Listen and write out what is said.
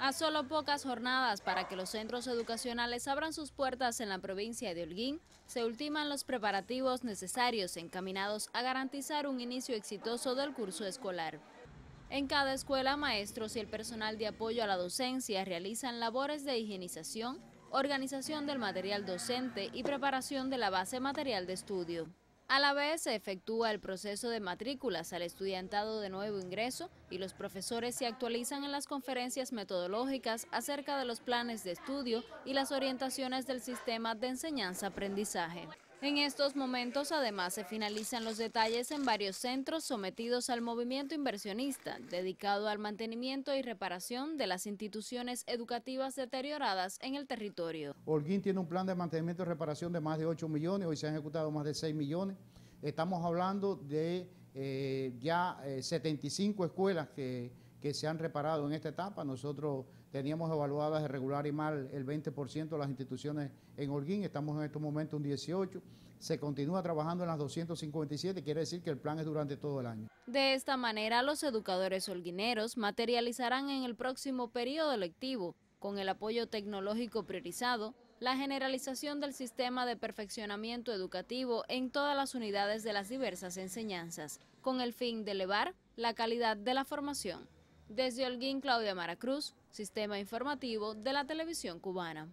A solo pocas jornadas para que los centros educacionales abran sus puertas en la provincia de Holguín, se ultiman los preparativos necesarios encaminados a garantizar un inicio exitoso del curso escolar. En cada escuela, maestros y el personal de apoyo a la docencia realizan labores de higienización, organización del material docente y preparación de la base material de estudio. A la vez se efectúa el proceso de matrículas al estudiantado de nuevo ingreso y los profesores se actualizan en las conferencias metodológicas acerca de los planes de estudio y las orientaciones del sistema de enseñanza-aprendizaje. En estos momentos además se finalizan los detalles en varios centros sometidos al movimiento inversionista, dedicado al mantenimiento y reparación de las instituciones educativas deterioradas en el territorio. Holguín tiene un plan de mantenimiento y reparación de más de 8 millones, hoy se han ejecutado más de 6 millones. Estamos hablando de eh, ya 75 eh, escuelas que que se han reparado en esta etapa. Nosotros teníamos evaluadas de regular y mal el 20% de las instituciones en Holguín, estamos en estos momentos un 18%, se continúa trabajando en las 257, quiere decir que el plan es durante todo el año. De esta manera, los educadores holguineros materializarán en el próximo periodo lectivo, con el apoyo tecnológico priorizado, la generalización del sistema de perfeccionamiento educativo en todas las unidades de las diversas enseñanzas, con el fin de elevar la calidad de la formación. Desde Holguín, Claudia Maracruz, Sistema Informativo de la Televisión Cubana.